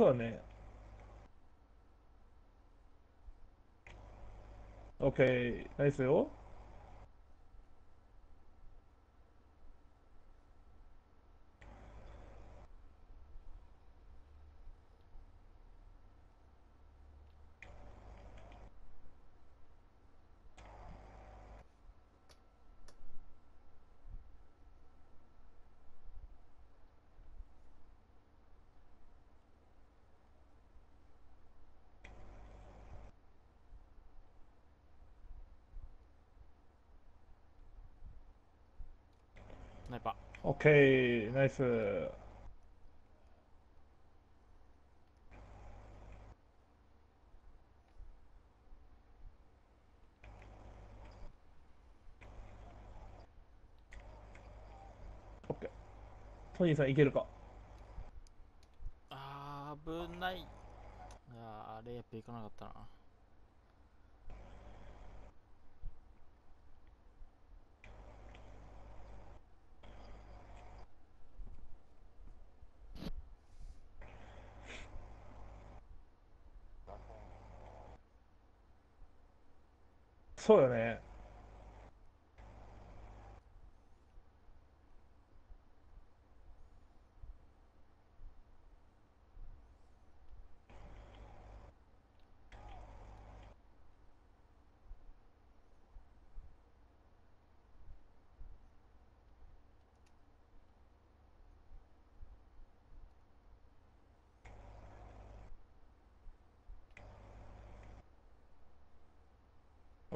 そうね。OK、ナイスよ。ナイパ OK、ナイス。OK。トニーさんいけるか？あー危ないいやーあれやっぱ行かなかったなそうだ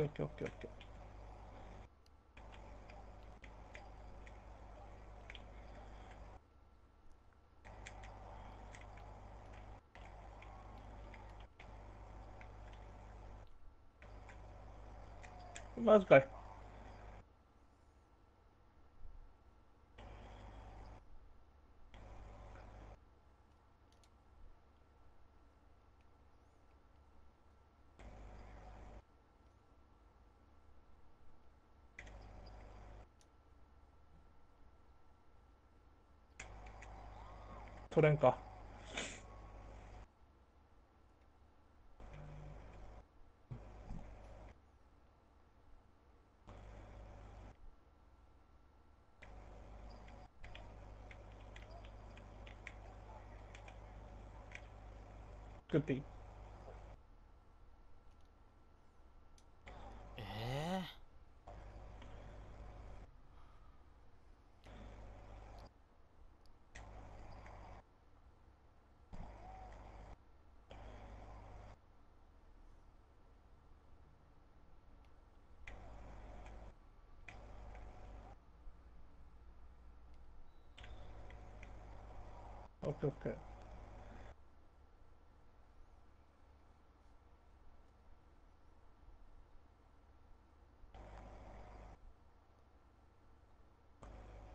Okay. Okay. Okay. Let's go. 取れんか。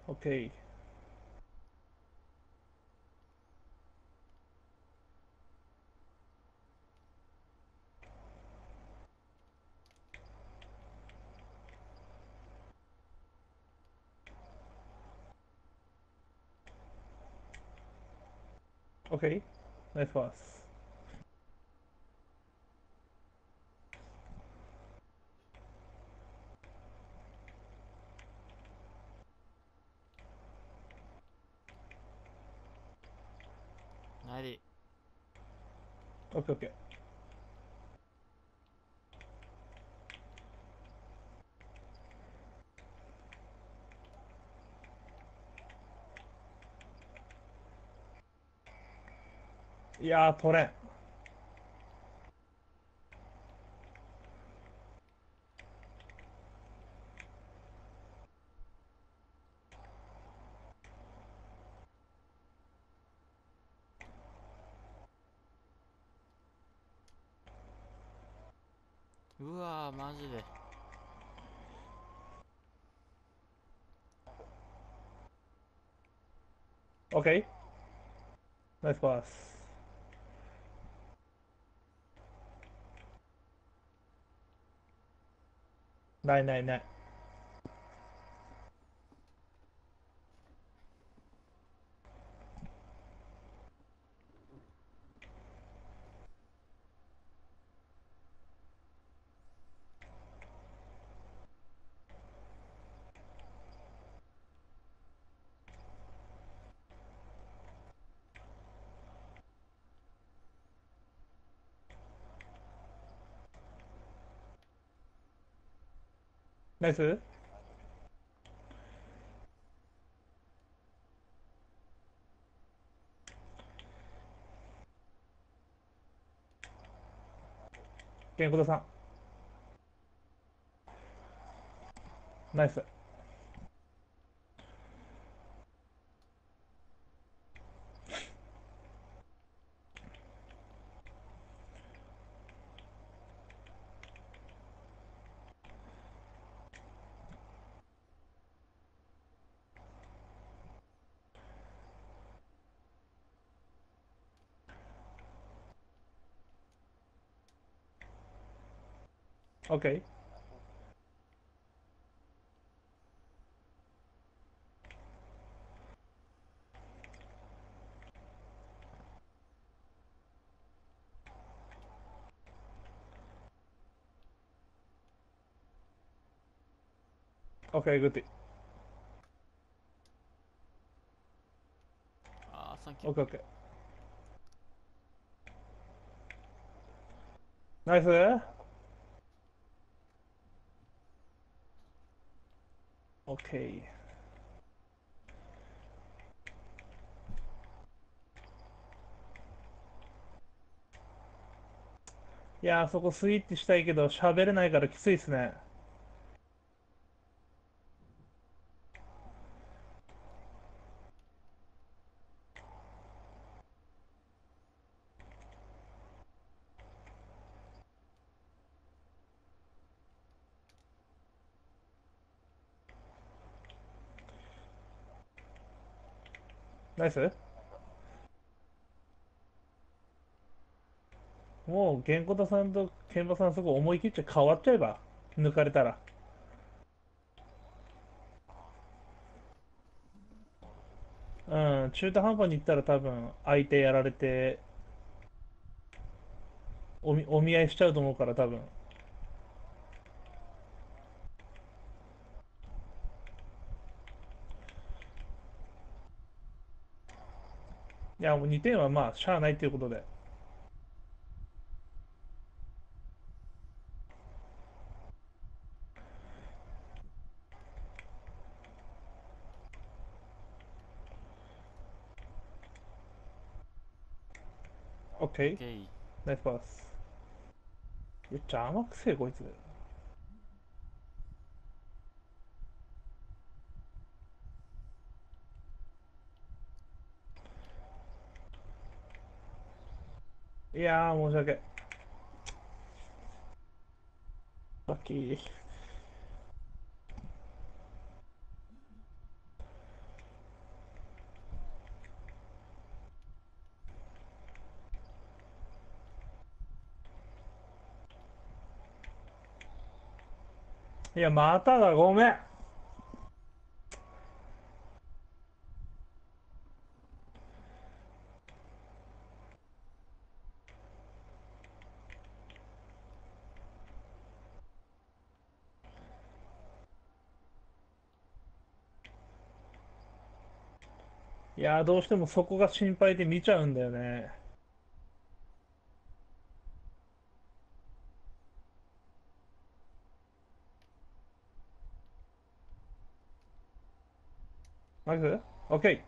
オッケーオッケー。オッケいや取れん。うわマジで。オッケーナイスパス。ないないないナイス。健子田さん。ナイス。オッケーオッケーグッデ OK いやあそこスイッチしたいけど喋れないからきついっすね。ナイスもう、玄子田さんとケンバさんそこ思い切って変わっちゃえば、抜かれたら。うん、中途半端に行ったら多分、相手やられて、お見、お見合いしちゃうと思うから多分。いや、もう2点はまあ、しゃあないということで。オッケーオッケーナイスパス。めっちゃ甘くせえ、こいつ。いやー、申し訳。ラッキー。いや、まただ、ごめん。いや、どうしてもそこが心配で見ちゃうんだよね。ナイスオッケ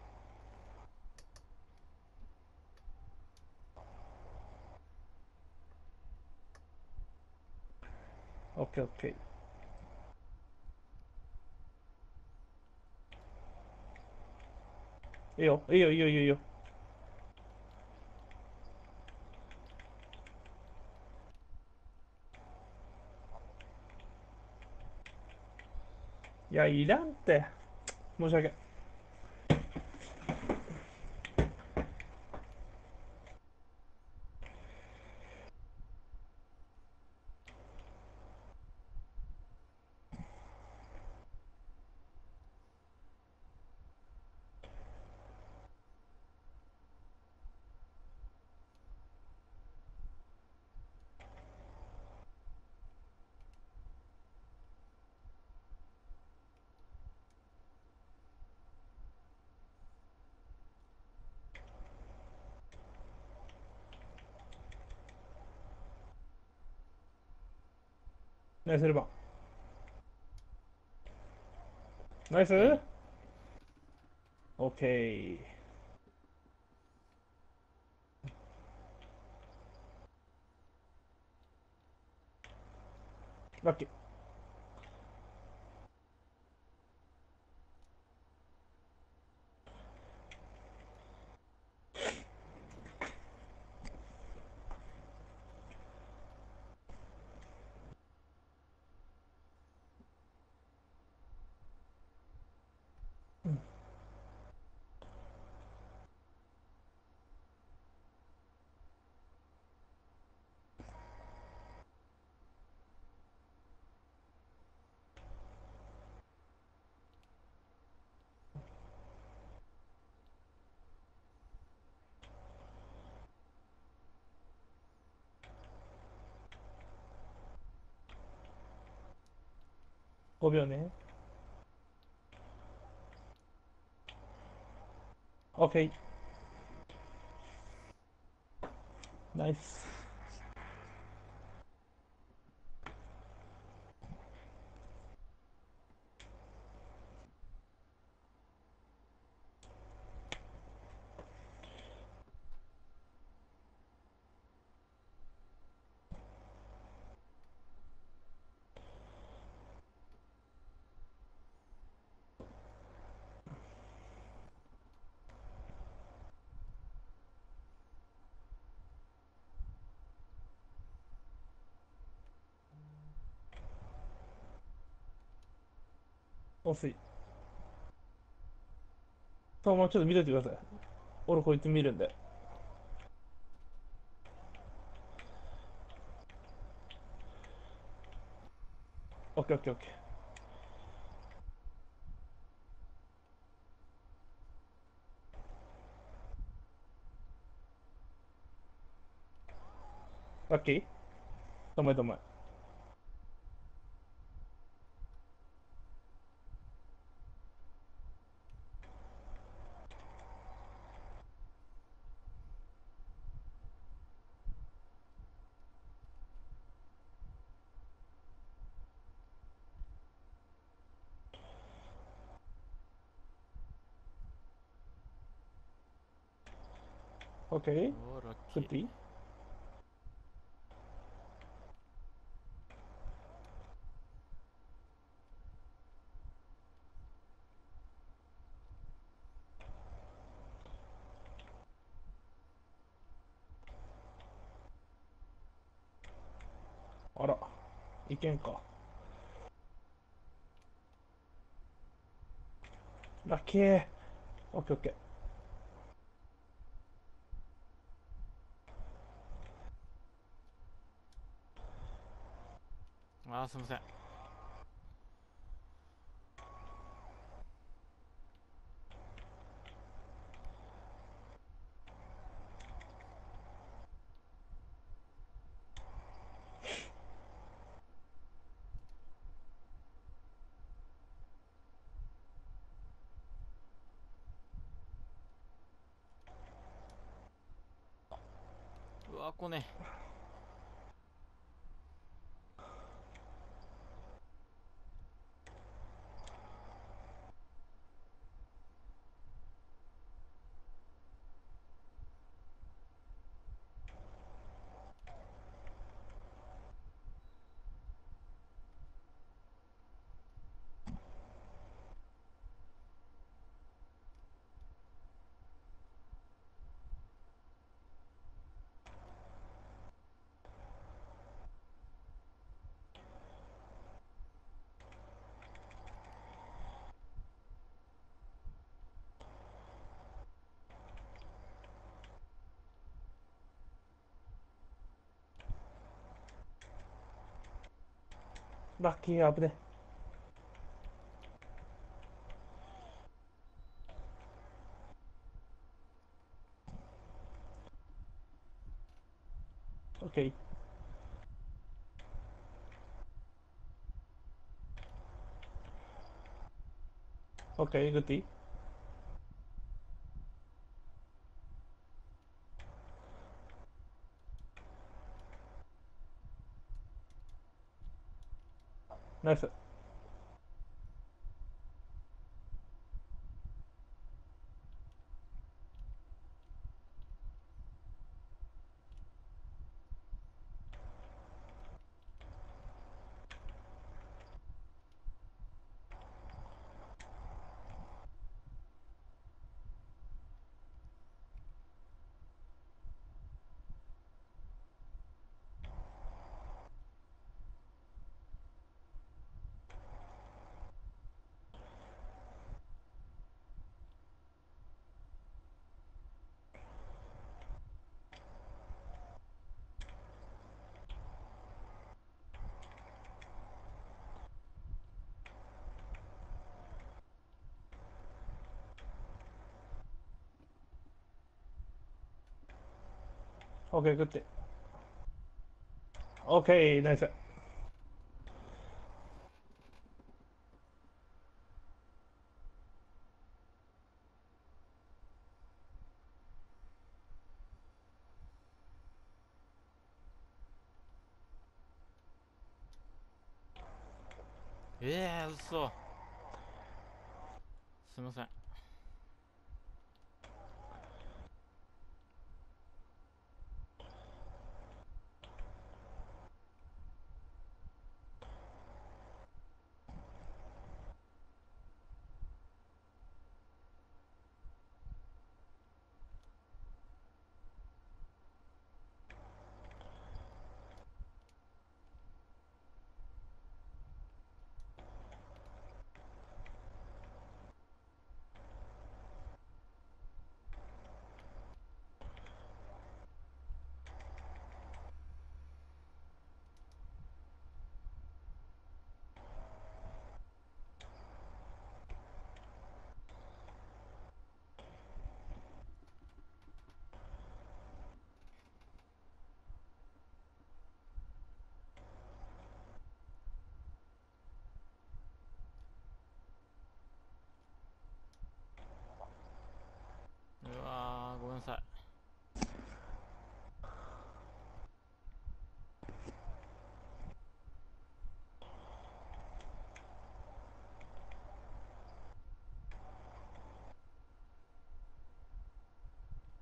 Io, io, io, io, io. Y ahí Dante. Vamos. ナイスルバン。ナイス？オッケー。ラッキー。Robiony. Okay. Nice. オッケーナイスおすいそのままちょっと見といてください。俺こいつ見るんで。オッケーオッケーオッケー。ラッキー？止め止め。オッケーおーラッキーグッディあら、いけんか。ラッキー。オッケーオッケあーすいません。うわこね。ラッキー危ね。オッケー。オッケー、グッデ。オッケー、グッディ。オッケー、ナイス。ええー、嘘すいませんうわーごめんなさい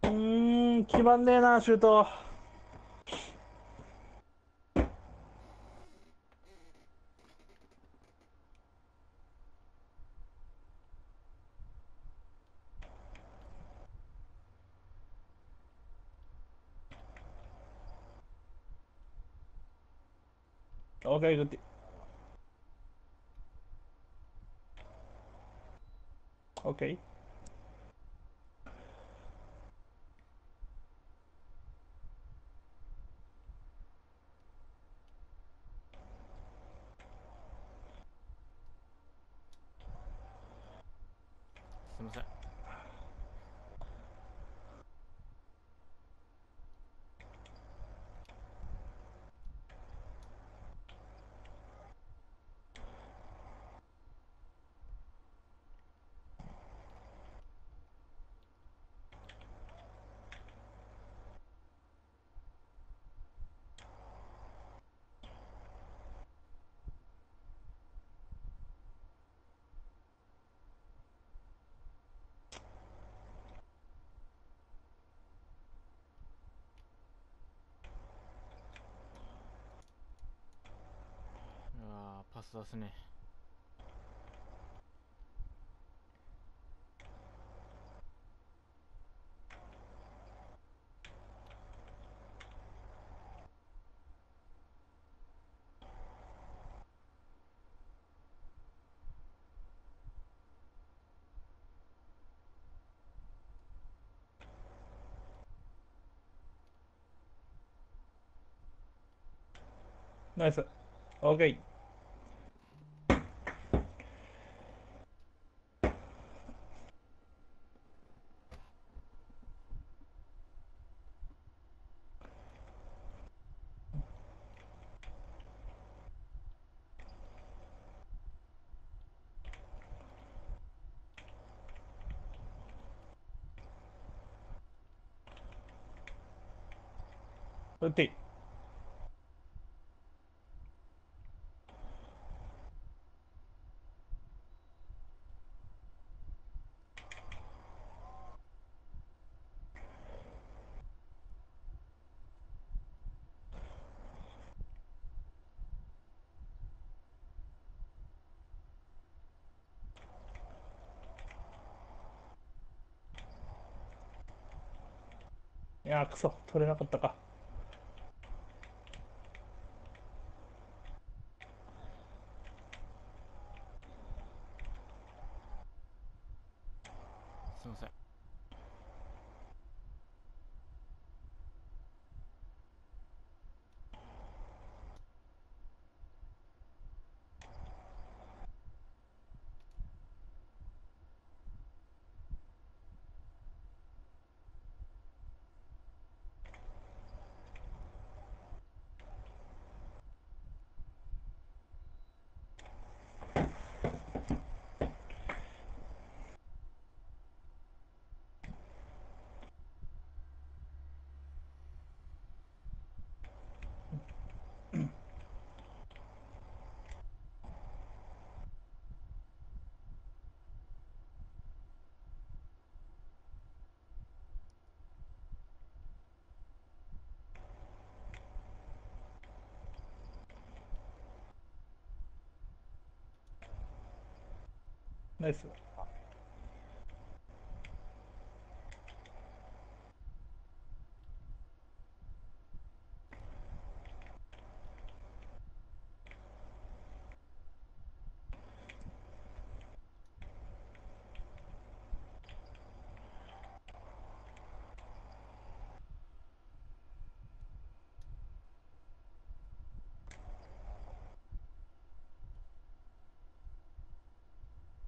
うーん、決まんねえな、シュート。オッケー、グッディ。オッケー。出すねナイス。オいやー、くそ、取れなかったか。ナ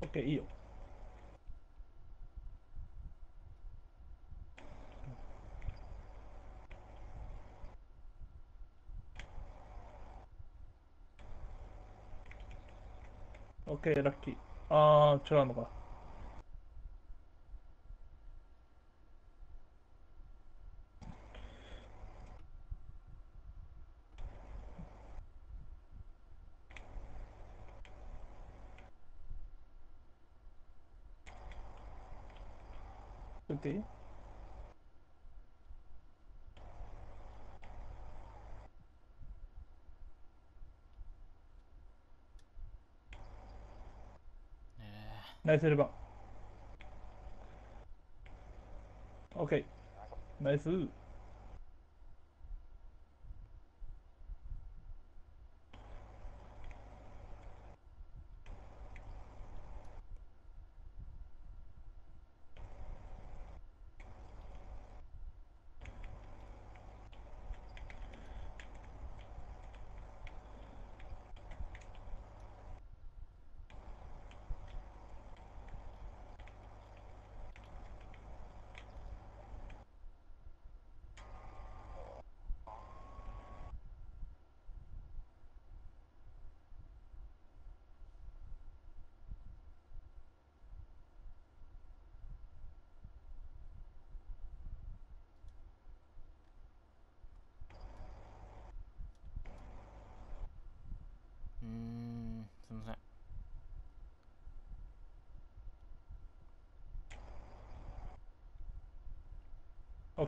イス。オッケー、いいよ。オッケー、ラッキー。ああ、違うのか。てナイスレバン。オッケー。ナイス。ー、うーんすいませんオ